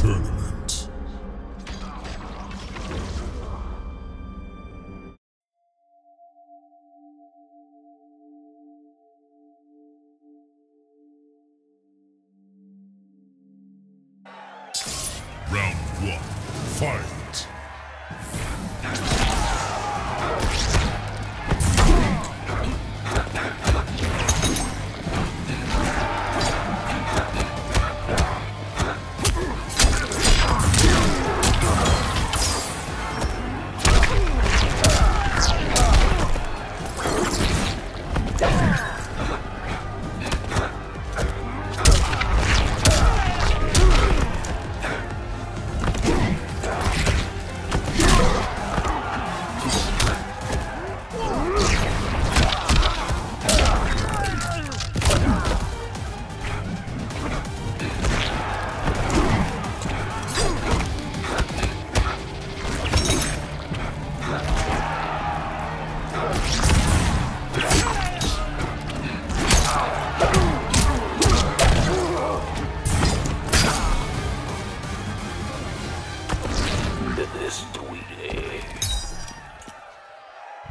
tournament. Round one, fight!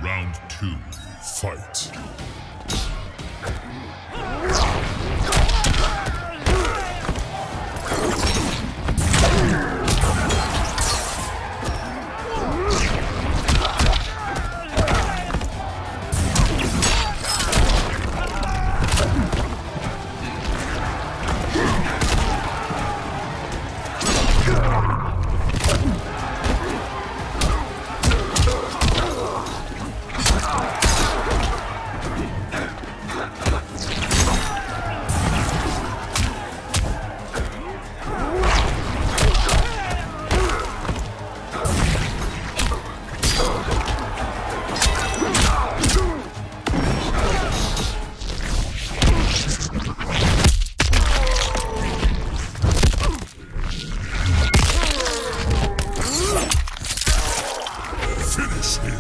Round two, fight! Finish him!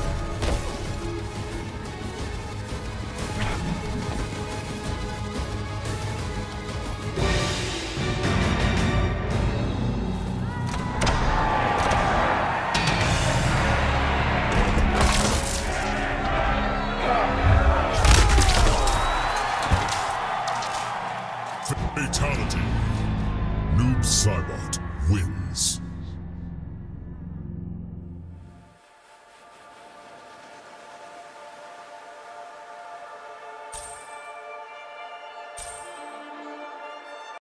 Fatality. Noob Saibot wins.